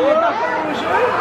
Ooo!